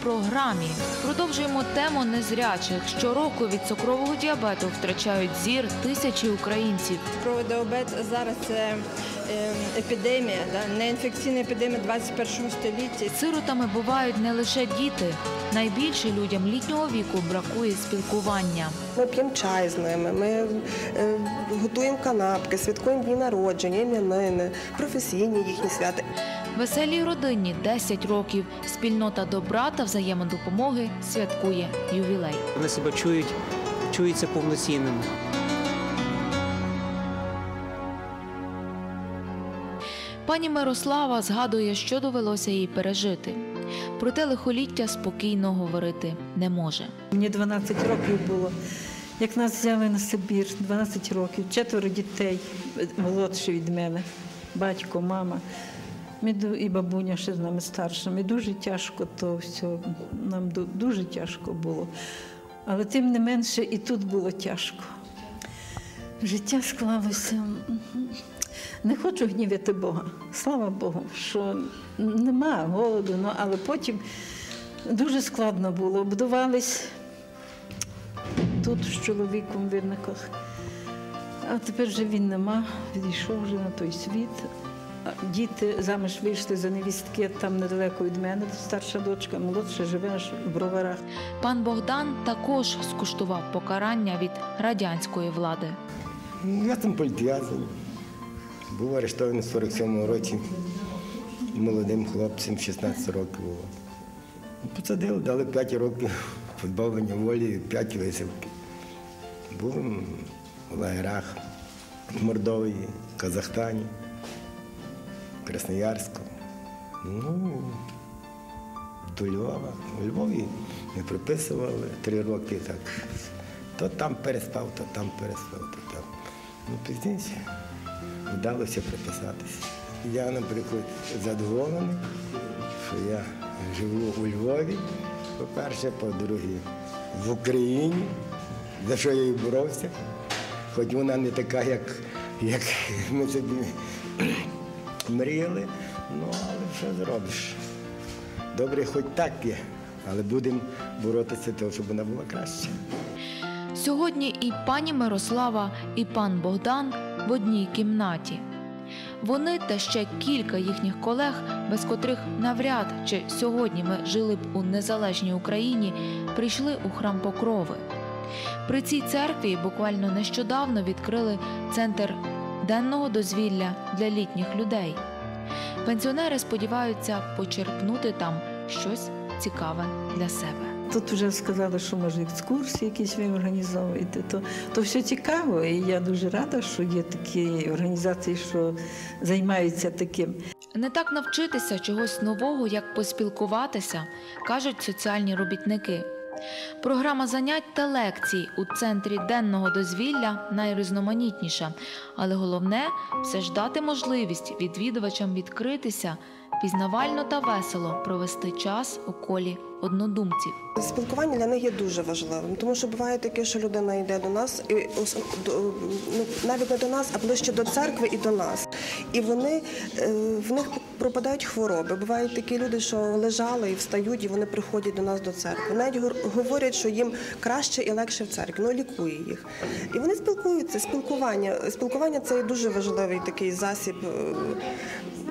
Програмі продовжуємо тему незрячих. Щороку від цукрового діабету втрачають зір тисячі українців. Цукровий діабет зараз це е, епідемія, да? неінфекційна епідемія 21 століття. Сиротами бувають не лише діти. Найбільше людям літнього віку бракує спілкування. Ми п'ємо чай з ними, ми е, готуємо канапки, святкуємо дні народження, іменини, професійні їхні свята. Веселій родині 10 років. Спільнота добра та взаємодопомоги святкує ювілей. Вони себе чують, чуються повноцінними. Пані Мирослава згадує, що довелося їй пережити. Проте лихоліття спокійно говорити не може. Мені 12 років було. Як нас взяли на Сибір, 12 років, четверо дітей, молодші від мене, батько, мама. І бабуня ще з нами старша. Ми дуже тяжко то все, нам дуже тяжко було. Але тим не менше і тут було тяжко. Життя склалося. Не хочу гнівити Бога. Слава Богу, що нема голоду, ну, але потім дуже складно було. Обдувались тут з чоловіком в виниках. А тепер вже він нема, відійшов вже на той світ. Діти заміж вийшли за невістки там недалеко від мене, старша дочка, молодша живе аж в броварах. Пан Богдан також скуштував покарання від радянської влади. Ну, Я там політв'язаний. Був арештований в 47-му році молодим хлопцем, 16 років було. Посадили, дали 5 років позбавлення волі, 5 висівки. Був в лагерах в Мордовії, Казахстані, Красноярську. Ну, до Львова. У Львові ми приписували три роки так. То там переспав, то там переспав, то там. Ну, пізніше вдалося приписатися. Я, наприклад, задоволений, що я живу у Львові, по-перше, по-друге, в Україні, за що я і боровся. Хоч вона не така, як, як ми собі мріяли, ну але що зробиш? Добре, хоч так є, але будемо боротися, того, щоб вона була краще. Сьогодні і пані Мирослава, і пан Богдан в одній кімнаті. Вони та ще кілька їхніх колег, без котрих навряд чи сьогодні ми жили б у незалежній Україні, прийшли у храм Покрови. При цій церкві буквально нещодавно відкрили центр денного дозвілля для літніх людей. Пенсіонери сподіваються почерпнути там щось цікаве для себе. Тут вже сказали, що може екскурсії якісь ви організовуєте. То, то все цікаво, і я дуже рада, що є такі організації, що займаються таким. Не так навчитися чогось нового, як поспілкуватися, кажуть соціальні робітники. Програма занять та лекцій у центрі денного дозвілля найрізноманітніша, але головне все ж дати можливість відвідувачам відкритися, пізнавально та весело провести час у колі однодумців. Спілкування для них є дуже важливим, тому що буває таке, що людина йде до нас, і ну, навіть не до нас, а ближче до церкви і до нас. І вони е, в них пропадають хвороби. Бувають такі люди, що лежали і встають, і вони приходять до нас до церкви. Навіть говорять, що їм краще і легше в церкві, ну лікує їх. І вони спілкуються. Спілкування. Спілкування це дуже важливий такий засіб.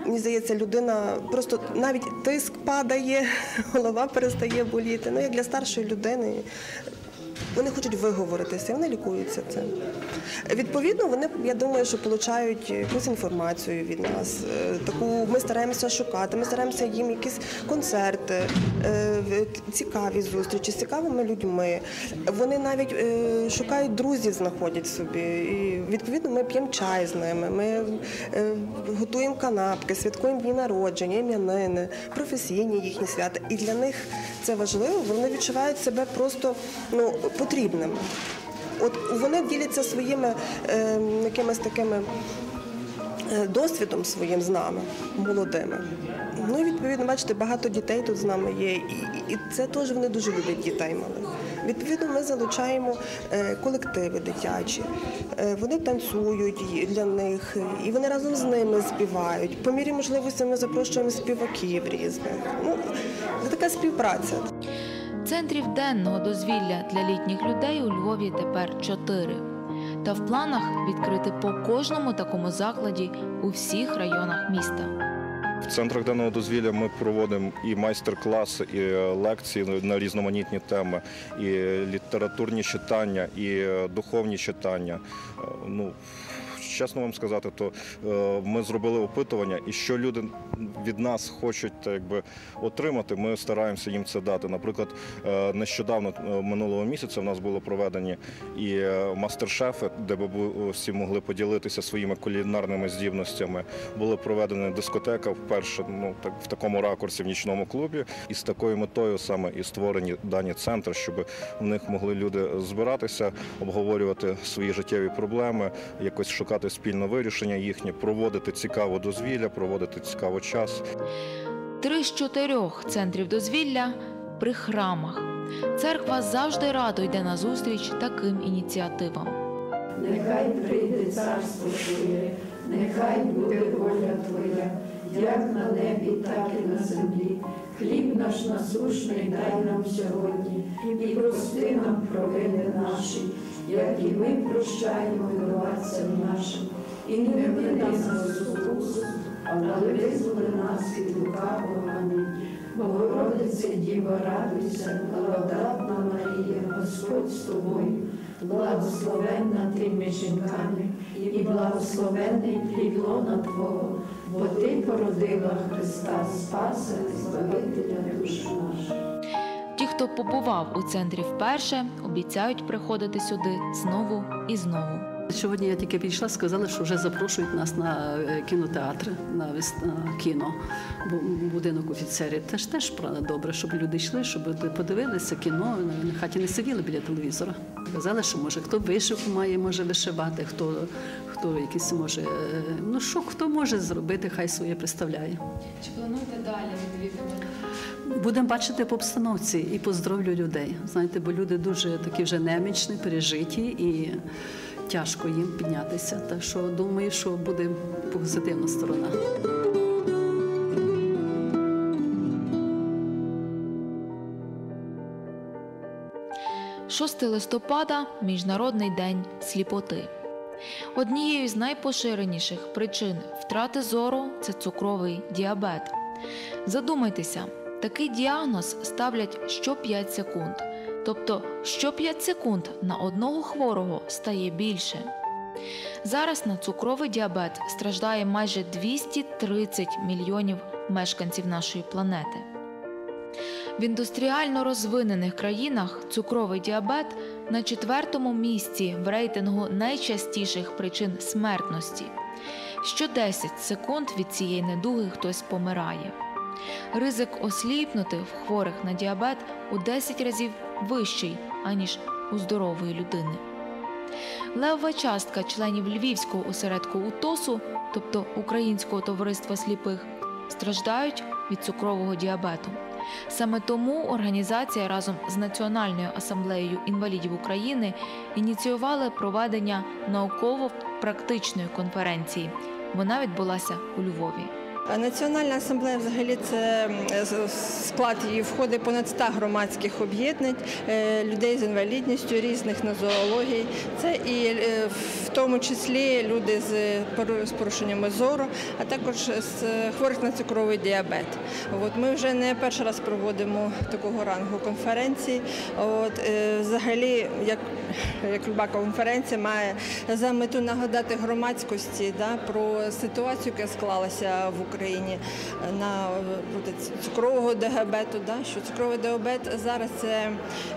Мені здається, людина просто навіть тиск падає, голова перестає боліти. Ну як для старшої людини. Вони хочуть виговоритися, вони лікуються цим. Відповідно, вони, я думаю, що отримують якусь інформацію від нас. Е, Таку ми стараємося шукати, ми стараємося їм якісь концерти, е, цікаві зустрічі з цікавими людьми. Вони навіть е, шукають друзів, знаходять собі. І відповідно ми п'ємо чай з ними. Ми готуємо канапки, святкуємо дні народження, іменини, професійні їхні свята. І для них це важливо. Вони відчувають себе просто ну, потрібними. От вони діляться своїми е, якимись такими досвідом своїм з нами, молодими. Ну і відповідно, бачите, багато дітей тут з нами є. І, і це теж вони дуже люблять дітей малих. Відповідно, ми залучаємо е, колективи дитячі. Е, Вони танцюють для них, і вони разом з ними співають. По мірі можливості ми запрошуємо співаків різних. Ну, Це така співпраця. Центрів денного дозвілля для літніх людей у Львові тепер чотири. Та в планах відкрити по кожному такому закладі у всіх районах міста. В центрах денного дозвілля ми проводимо і майстер-класи, і е, лекції на- різноманітні теми, і літературні читання, і е, духовні читання. Е, Ну, чесно вам сказати, то е, ми зробили опитування, і що люди від нас хочуть якби, отримати, ми стараємося їм це дати. Наприклад, е, нещодавно е, минулого місяця в нас було проведені і е, мастер-шефи, де бабусі могли поділитися своїми кулінарними здібностями. Була проведена дискотека вперше ну, так, в такому ракурсі в нічному клубі. І з такою метою саме і створені дані центри, щоб в них могли люди збиратися, обговорювати свої життєві проблеми, якось шукати спільне вирішення їхнє, проводити цікаво дозвілля, проводити цікаво час. Три з чотирьох центрів дозвілля при храмах. Церква завжди радо йде на зустріч таким ініціативам. Нехай прийде царство Твоє, нехай буде воля Твоя, як на небі, так і на землі. Хліб наш насушний дай нам сьогодні, і прости нам провини наші, як і ми прощаємо винуватцям нашим. І не веди нас на спокусу, але визволи нас від лукавого. Амінь. Богородице Діва, радуйся, благодатна Марія, Господь з тобою, благословенна ти між жінками, і благословенний плід лона Твого, бо ти породила Христа Спаса і Збавителя душ наших. Хто побував у центрі вперше, обіцяють приходити сюди знову і знову. Сьогодні я тільки підійшла, сказали, що вже запрошують нас на е, кінотеатр, на, кіно, будинок офіцерів. Теж теж добре, щоб люди йшли, щоб подивилися кіно, на хаті не сиділи біля телевізора. Казали, що може хто вишивку має, може вишивати, хто, хто якийсь може. е, Ну що хто може зробити, хай своє представляє. Чи плануєте далі відвідувати? Будемо бачити по обстановці і поздоровлю людей. Знаєте, бо люди дуже такі вже немічні, пережиті і тяжко їм піднятися. Так що думаю, що буде позитивна сторона. 6 листопада Міжнародний день сліпоти. Однією з найпоширеніших причин втрати зору це цукровий діабет. Задумайтеся, такий діагноз ставлять що 5 секунд. Тобто що 5 секунд на одного хворого стає більше. Зараз на цукровий діабет страждає майже 230 мільйонів мешканців нашої планети. В індустріально розвинених країнах цукровий діабет на четвертому місці в рейтингу найчастіших причин смертності. Що 10 секунд від цієї недуги хтось помирає. Ризик осліпнути в хворих на діабет у 10 разів вищий, аніж у здорової людини. Левова частка членів Львівського осередку УТОСу, тобто Українського товариства сліпих, страждають від цукрового діабету. Саме тому організація разом з Національною асамблеєю інвалідів України ініціювали проведення науково-практичної конференції. Вона відбулася у Львові. А Національна асамблея взагалі це з- склад її входить понад 100 громадських об'єднань е, людей з інвалідністю різних нозологій. Це і е, в тому числі люди з пору- з порушеннями зору, а також з е, хворих на цукровий діабет. От ми вже не перший раз проводимо такого рангу конференції. От е, взагалі, як, як люба конференція має за мету нагадати громадськості да, про ситуацію, яка склалася в Україні е, на е, проти цукрового діабету. Да, що цукровий діабет зараз це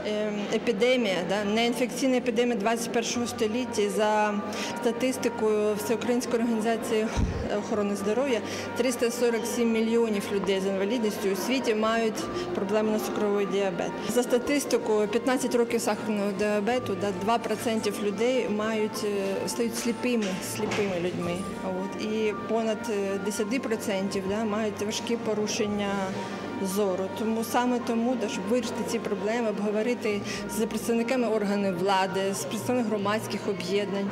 е, епідемія, да, неінфекційна епідемія 21 століття. За статистикою Всеукраїнської організації охорони здоров'я 347 мільйонів людей з інвалідністю у світі мають проблеми на цукровий діабет. За статистикою, 15 років сахарного діабету, да, 2% людей мають е, стають сліпими, сліпими людьми. От і понад е, 10% да, мають важкі порушення зору. Тому саме тому, щоб вирішити ці проблеми, обговорити з представниками органів влади, з представниками громадських об'єднань,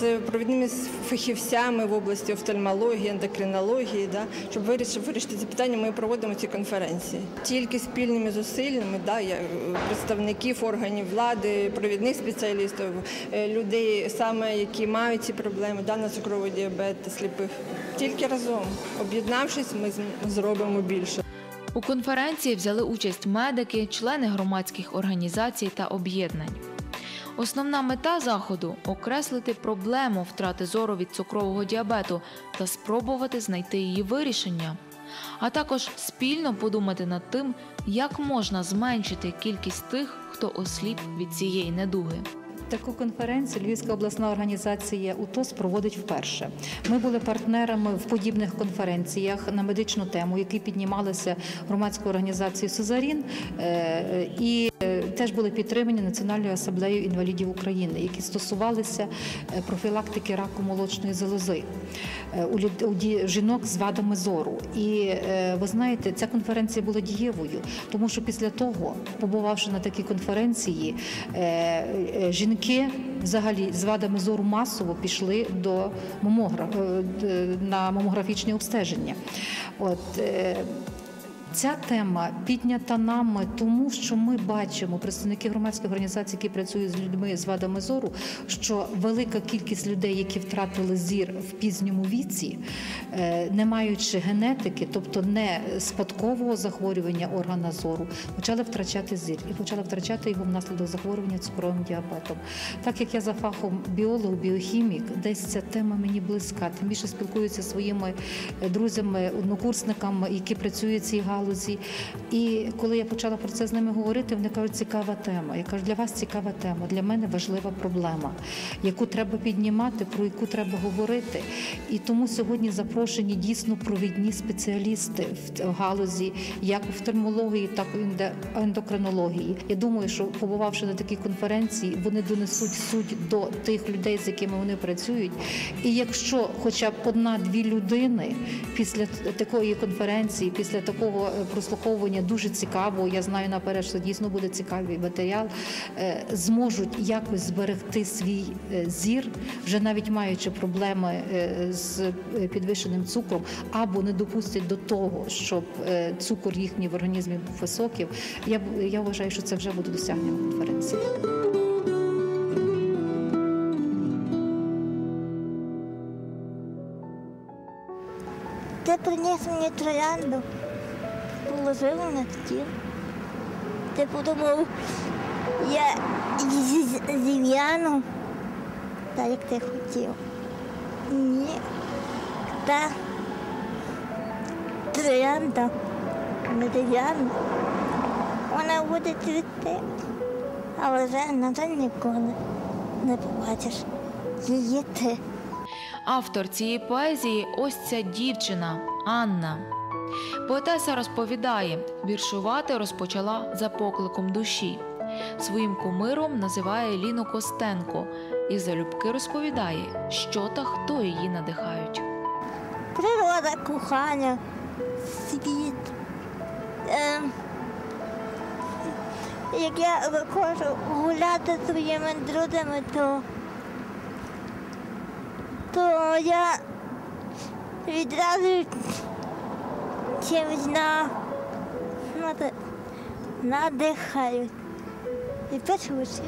з провідними фахівцями в області офтальмології, ендокринології, да, щоб вирішити ці питання, ми проводимо ці конференції. Тільки спільними зусиллями, да, е, представників органів влади, провідних спеціалістів, е, людей, саме які мають ці проблеми, да, на цукровий діабет, сліпих. Тільки разом, об'єднавшись, ми зробимо більше. У конференції взяли участь медики, члени громадських організацій та об'єднань. Основна мета заходу окреслити проблему втрати зору від цукрового діабету та спробувати знайти її вирішення, а також спільно подумати над тим, як можна зменшити кількість тих, хто осліп від цієї недуги. Таку конференцію Львівська обласна організація УТОС проводить вперше. Ми були партнерами в подібних конференціях на медичну тему, які піднімалися громадською організацією Сузарін, е, і е, теж були підтримані Національною асамблеєю інвалідів України, які стосувалися е, профілактики раку молочної залози у жінок з вадами зору. І ви знаєте, ця конференція була дієвою, тому що після того, побувавши на такій конференції, е, жінки взагалі з вадами зору масово пішли до мамогра... е, на мамографічні обстеження. От е, Ця тема піднята нами, тому що ми бачимо представники громадських організацій, які працюють з людьми з вадами зору, що велика кількість людей, які втратили зір в пізньому віці, е, не маючи генетики, тобто не спадкового захворювання органа зору, почали втрачати зір і почали втрачати його внаслідок захворювання цукровим діабетом. Так як я за фахом біолог, біохімік, десь ця тема мені близька. Тим більше спілкуюся зі своїми е, друзями, однокурсниками, які працюють цій галузі. І коли я почала про це з ними говорити, вони кажуть, цікава тема. Я кажу, для вас цікава тема, для мене важлива проблема, яку треба піднімати, про яку треба говорити. І тому сьогодні запрошені дійсно провідні спеціалісти в галузі, як в термології, так і ендокринології. Я думаю, що побувавши на такій конференції, вони донесуть суть до тих людей, з якими вони працюють. І якщо хоча б одна-дві людини після такої конференції, після такого прослуховування дуже цікавого, я знаю наперед, що дійсно буде цікавий матеріал, е, зможуть якось зберегти свій е, зір, вже навіть маючи проблеми е, з підвищеним цукром, або не допустять до того, щоб цукор їхній в організмі був високим. Я я вважаю, що це вже буде досягненням конференції. Ти приніс мені троянду, положив на стіл. Ти подумав, я зів'яну, так як ти хотів. Ні. Та троянда, не дерев'яна. Вона буде цвісти, але вже, на жаль, ніколи не побачиш її ти. Автор цієї поезії ось ця дівчина Анна. Поетеса розповідає, віршувати розпочала за покликом душі. Своїм кумиром називає Ліну Костенко і залюбки розповідає, що та хто її надихають. Природа, кохання, світ. Е, як я виходжу гуляти своїми друзями, то, то я відразу чимось на, нади- надихаю. І пишуся.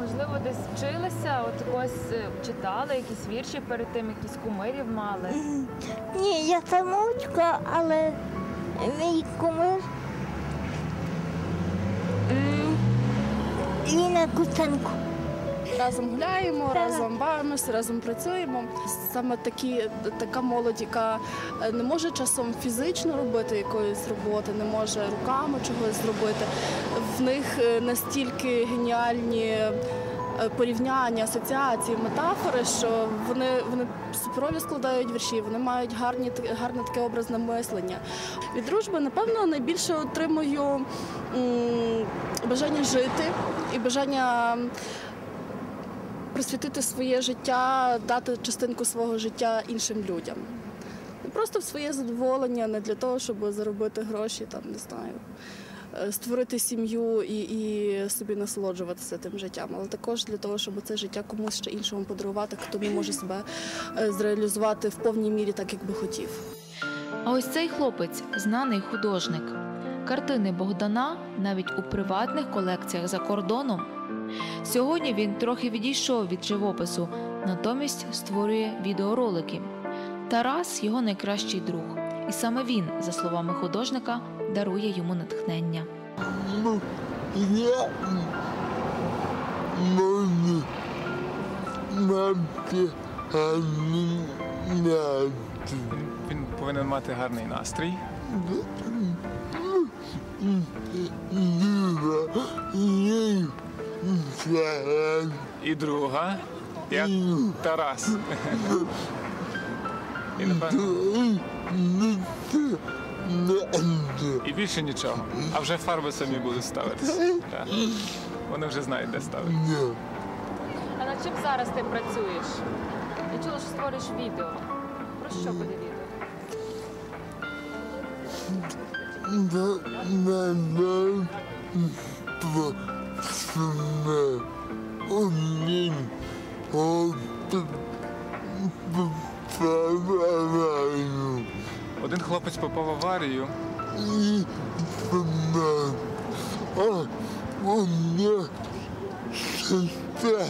Можливо, десь вчилися, от когось е, читали, якісь вірші перед тим, якісь кумирів мали. Ні, я самоучка, але мій кумир Ліна Куценко. Разом гуляємо, разом бавимося, разом працюємо. Саме такі, така молодь, яка е, не може часом фізично робити якоїсь роботи, не може руками чогось зробити. В них е, настільки геніальні е, порівняння, асоціації, метафори, що вони, вони суперові складають вірші, вони мають гарні, гарне таке образне мислення. Від дружби, напевно, найбільше отримую м, бажання жити і бажання присвятити своє життя, дати частинку свого життя іншим людям. просто в своє задоволення, не для того, щоб заробити гроші, там не знаю. е, Створити сім'ю і, і собі насолоджуватися тим життям, але також для того, щоб це життя комусь ще іншому подарувати, хто не може себе е, зреалізувати в повній мірі так, як би хотів. А ось цей хлопець знаний художник. Картини Богдана навіть у приватних колекціях за кордоном. Сьогодні він трохи відійшов від живопису, натомість створює відеоролики. Тарас його найкращий друг, і саме він, за словами художника, дарує йому натхнення. Ну, я можу мати гарний настрій. Він повинен мати гарний настрій. Зараз. І друга, як Тарас. І напевно. І більше нічого. А вже фарби самі будуть ставитися. Так. Вони вже знають, де ставити. А над чим зараз ти працюєш? Я чула, що створюєш відео. Про що буде відео? Посуне один хлопець поправаю. Один хлопець попав в аварію. І вона, а вона сестра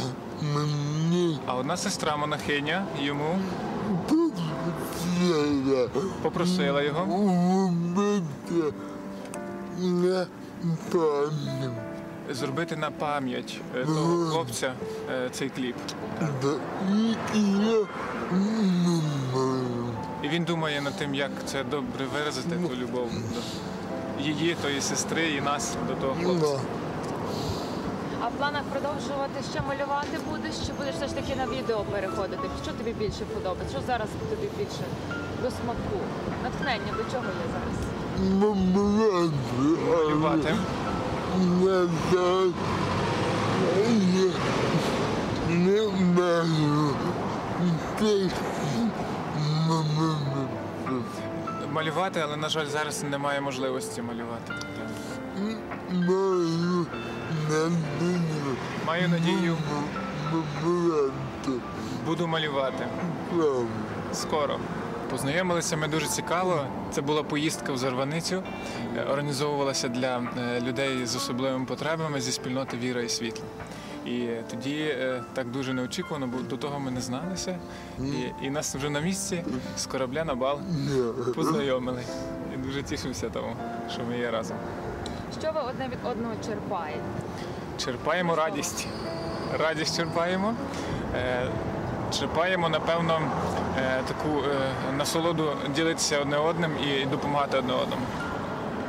мені А одна сестра монахиня йому попросила попросила його робити на пам'ять. Зробити на пам'ять е, того хлопця е, цей кліп. І І він думає над тим, як це добре виразити ту любов до її, тої сестри і нас до того хлопця. А в планах продовжувати ще малювати будеш, чи будеш все ж таки на відео переходити? Що тобі більше подобається? Що зараз тобі більше до смаку? Натхнення до чого є зараз? Малювати. Малювати, але, на жаль, зараз немає можливості малювати. маю надію буду малювати. Скоро. Познайомилися ми дуже цікаво. Це була поїздка в Зарваницю, е, організовувалася для е, людей з особливими потребами зі спільноти Віра і світло. І тоді е, так дуже неочікувано, бо до того ми не зналися. І, і нас вже на місці з корабля на бал познайомили. І дуже тішився тому, що ми є разом. Що ви одне від одного черпаєте? Черпаємо радість. Радість черпаємо. Черпаємо, напевно, е, таку е, насолоду ділитися одне одним і допомагати одне одному.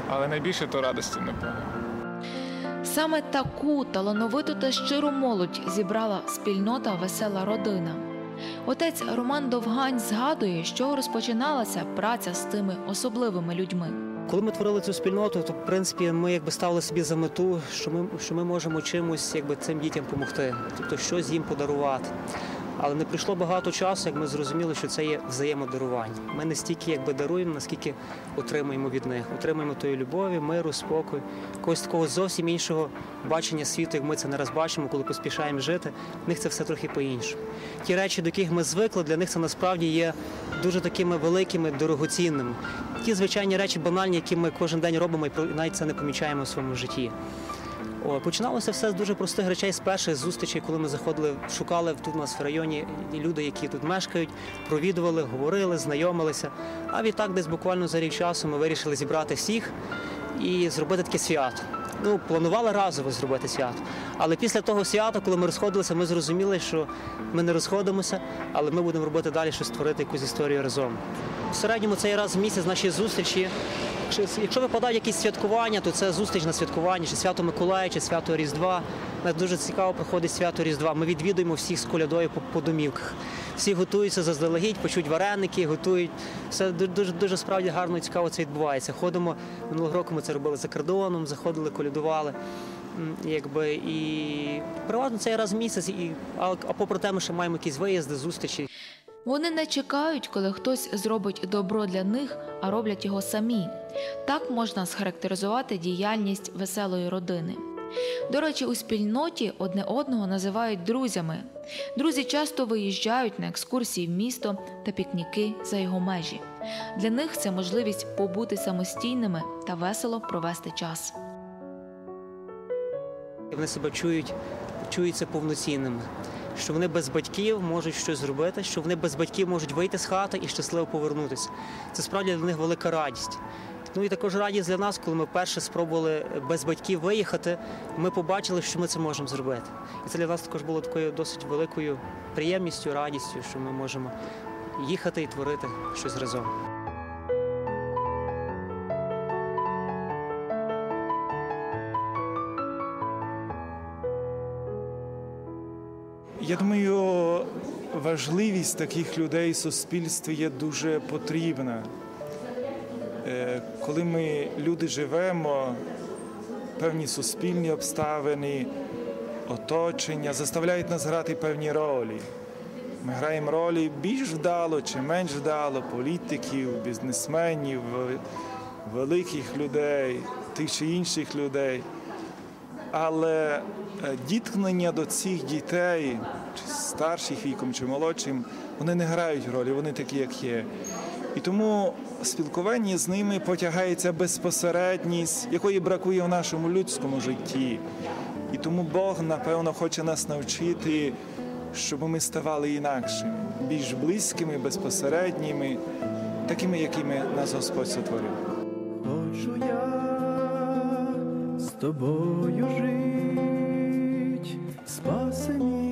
Але найбільше то радості, напевно. Саме таку талановиту та щиру молодь зібрала спільнота Весела родина. Отець Роман Довгань згадує, що розпочиналася праця з тими особливими людьми. Коли ми творили цю спільноту, то в принципі ми якби ставили собі за мету, що ми, що ми можемо чимось якби, цим дітям допомогти, тобто щось їм подарувати. Але не прийшло багато часу, як ми зрозуміли, що це є взаємодарування. Ми не стільки якби даруємо, наскільки отримуємо від них. Отримуємо тої любові, миру, спокою, якогось такого зовсім іншого бачення світу, як ми це не раз бачимо, коли поспішаємо жити. В них це все трохи по-іншому. Ті речі, до яких ми звикли, для них це насправді є дуже такими великими, дорогоцінними. Ті звичайні речі банальні, які ми кожен день робимо, і навіть це не помічаємо в своєму житті. О, починалося все з дуже простих речей, з перших зустрічей, коли ми заходили, шукали тут у нас в районі люди, які тут мешкають, провідували, говорили, знайомилися. А відтак, десь буквально за рік часу, ми вирішили зібрати всіх і зробити таке свято. Ну, планували разово зробити свято. Але після того свята, коли ми розходилися, ми зрозуміли, що ми не розходимося, але ми будемо робити далі, щось створити якусь історію разом. В середньому цей раз в місяць наші зустрічі. Якщо- випадають якісь святкування, то це зустріч на святкуванні, чи свято Миколая, чи свято Різдва. Нас дуже цікаво проходить свято Різдва. Ми відвідуємо всіх з колядою по, по домівках. Всі готуються заздалегідь, почуть вареники, готують. Все ду- дуже дуже справді гарно і цікаво це відбувається. Ходимо минулого року. Ми це робили за кордоном, заходили, колядували. Якби і переважно цей раз в місяць, і а попри те, ми ще маємо якісь виїзди, зустрічі. Вони не чекають, коли хтось зробить добро для них, а роблять його самі. Так можна схарактеризувати діяльність веселої родини. До речі, у спільноті одне одного називають друзями. Друзі часто виїжджають на екскурсії в місто та пікніки за його межі. Для них це можливість побути самостійними та весело провести час. Вони себе чують, чуються повноцінними, що вони без батьків можуть щось зробити, що вони без батьків можуть вийти з хати і щасливо повернутися. Це справді для них велика радість. Ну і також радість для нас, коли ми перше спробували без батьків виїхати, ми побачили, що ми це можемо зробити. І це для нас також було такою досить великою приємністю, радістю, що ми можемо їхати і творити щось разом. Я думаю, важливість таких людей в суспільстві є дуже потрібна. Е, Коли ми люди живемо, певні суспільні обставини, оточення заставляють нас грати певні ролі. Ми граємо ролі більш вдало чи менш вдало політиків, бізнесменів, великих людей, тих чи інших людей. Але е, діткнення до цих дітей, чи старших віком, чи молодшим, вони не грають ролі, вони такі, як є. І тому спілкування з ними потягається безпосередність, якої бракує в нашому людському житті. І тому Бог, напевно, хоче нас навчити, щоб ми ставали інакшими, більш близькими, безпосередніми, такими, якими нас Господь сотворив. Хочу я тобою жить, спасені